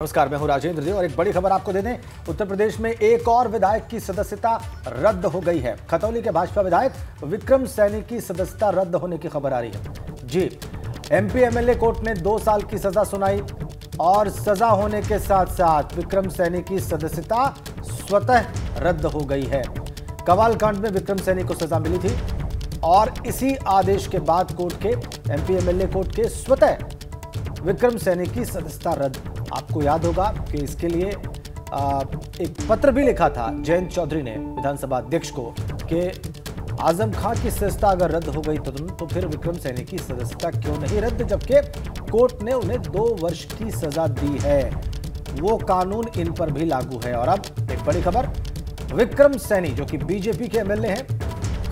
नमस्कार, मैं हूँ राजेंद्र देव और एक बड़ी खबर आपको दे दें। उत्तर प्रदेश में एक और विधायक की सदस्यता रद्द हो गई है। खतौली के भाजपा विधायक विक्रम सैनी की सदस्यता रद्द होने की खबर आ रही है। जी, एमपी, एमएलए कोर्ट ने दो साल की सजा सुनाई और सजा होने के साथ साथ विक्रम सैनी की सदस्यता स्वतः रद्द हो गई है। कवाल कांड में विक्रम सैनी को सजा मिली थी और इसी आदेश के बाद कोर्ट के, एमपी, एमएलए कोर्ट के स्वतः विक्रम सैनी की सदस्यता रद्द। आपको याद होगा कि इसके लिए एक पत्र भी लिखा था जयंत चौधरी ने विधानसभा अध्यक्ष को कि आज़म खां की सदस्यता अगर रद्द हो गई तो, तो फिर विक्रम सैनी की सदस्यता क्यों नहीं रद्द? जबकि कोर्ट ने उन्हें दो वर्ष की सजा दी है। वो कानून इन पर भी लागू है। और अब एक बड़ी खबर विक्रम सैनी जो कि बीजेपी के एमएलए हैं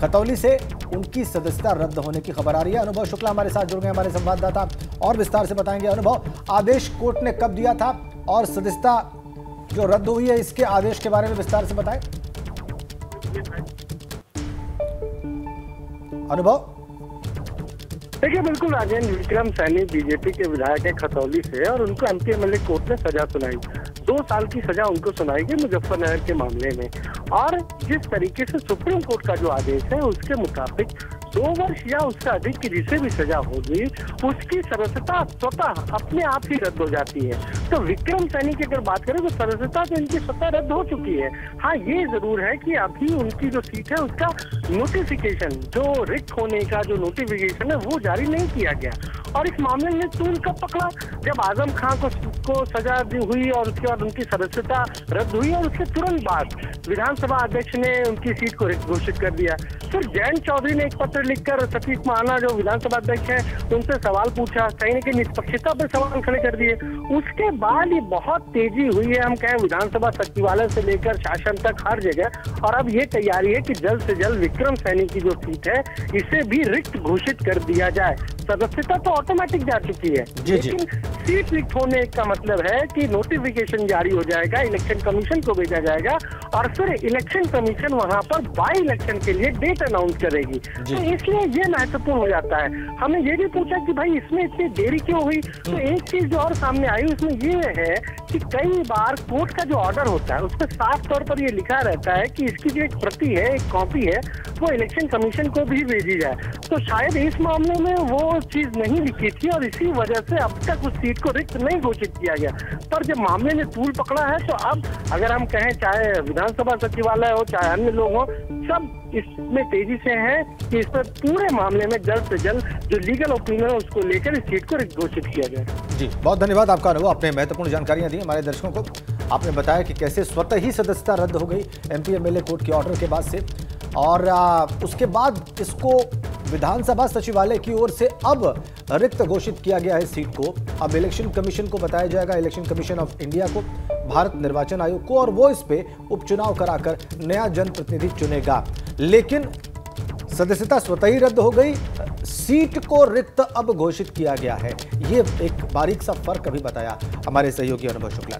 खतौली से उनकी सदस्यता रद्द होने की खबर आ रही है। अनुभव शुक्ला हमारे साथ जुड़ गए, हमारे संवाददाता। और विस्तार से बताएँगे अनुभव। आदेश कोर्ट ने कब दिया था और सदस्यता जो रद्द हुई है, इसके आदेश के बारे में विस्तार से बताएँ। अनुभव? देखिए, बिल्कुल राजेंद्र विक्रम सैनी, बीजेपी के विधायक है खतौली से, और उनको एमपी एमएलए कोर्ट ने सजा सुनाई। दो साल की सजा उनको सुनाई गई मुजफ्फरनगर के मामले में। और जिस तरीके से सुप्रीम कोर्ट का जो आदेश है, उसके मुताबिक दो वर्ष या उससे अधिक की जिसे भी सजा होगी, उसकी सदस्यता स्वतः अपने आप ही रद्द हो जाती है। तो विक्रम सैनी की अगर बात करें तो सदस्यता तो इनकी स्वतः रद्द हो चुकी है। हाँ ये ज़रूर है कि अभी उनकी जो सीट है, उसका नोटिफिकेशन जो रिक्त होने का जो नोटिफिकेशन है, वो जारी नहीं किया गया। और इस मामले में तूल कब पकड़ा। जब आज़म खान को को सजा दी हुई और उसके बाद उनकी सदस्यता रद्द हुई और उसके तुरंत बाद विधानसभा अध्यक्ष ने उनकी सीट को रिक्त घोषित कर दिया। फिर जयंत चौधरी ने एक पत्र लिखकर सतीश महाना जो विधानसभा अध्यक्ष है, उनसे सवाल पूछा। कहीं ना कहीं निष्पक्षता पर सवाल खड़े कर दिए। उसके बाद ये बहुत तेज़ी हुई है, हम कहें, विधानसभा सचिवालय से लेकर शासन तक हर जगह। और अब ये तैयारी है कि जल्द से जल्द विक्रम सैनी की जो सीट है, इसे भी रिक्त घोषित कर दिया जाए। सदस्यता तो ऑटोमेटिक जा चुकी है। जी जी। लेकिन सीट रिक्त होने का मतलब है कि नोटिफिकेशन जारी हो जाएगा इलेक्शन कमीशन को भेजा जाएगा और फिर इलेक्शन कमीशन वहाँ पर बाई इलेक्शन के लिए डेट अनाउंस करेगी। तो इसलिए ये महत्वपूर्ण हो जाता है। हमने ये भी पूछा कि भाई इसमें इतनी देरी क्यों हुई? तो एक चीज़ जो और सामने आई उसमें ये है कि कई बार कोर्ट का जो ऑर्डर होता है उसमें साफ़ तौर पर ये लिखा रहता है कि इसकी जो एक प्रति है एक कॉपी है वो इलेक्शन कमीशन को भी भेजी जाए। तो शायद इस मामले में वो चीज़ नहीं लिखी थी और इसी वजह से अब तक उस सीट को रिक्त नहीं घोषित किया गया। पर जब मामले ने तूल पकड़ा है तो अब अगर हम कहें चाहे विधानसभा सचिवालय हो, चाहे अन्य लोग हो, सब इसमें तेज़ी से है कि इस पर पूरे मामले में जल्द से जल्द जो लीगल ओपिनियन है, उसको लेकर इस सीट को रिक्त घोषित किया जाए जी, बहुत धन्यवाद आपका अनुभव। आपने महत्वपूर्ण जानकारियाँ दी हमारे दर्शकों को। आपने बताया कि कैसे स्वतः ही सदस्यता रद्द हो गई एमपी एमएलए कोर्ट के ऑर्डर के बाद से। और उसके बाद इसको विधानसभा सचिवालय की ओर से अब रिक्त घोषित किया गया है सीट को। अब इलेक्शन कमीशन को बताया जाएगा, इलेक्शन कमीशन ऑफ़ इंडिया को। भारत निर्वाचन आयोग को और वो इस पे उपचुनाव कराकर नया जनप्रतिनिधि चुनेगा। लेकिन सदस्यता स्वतः ही रद्द हो गई, सीट को रिक्त अब घोषित किया गया है। ये एक बारीक सा फ़र्क अभी बताया हमारे सहयोगी अनुभव शुक्ला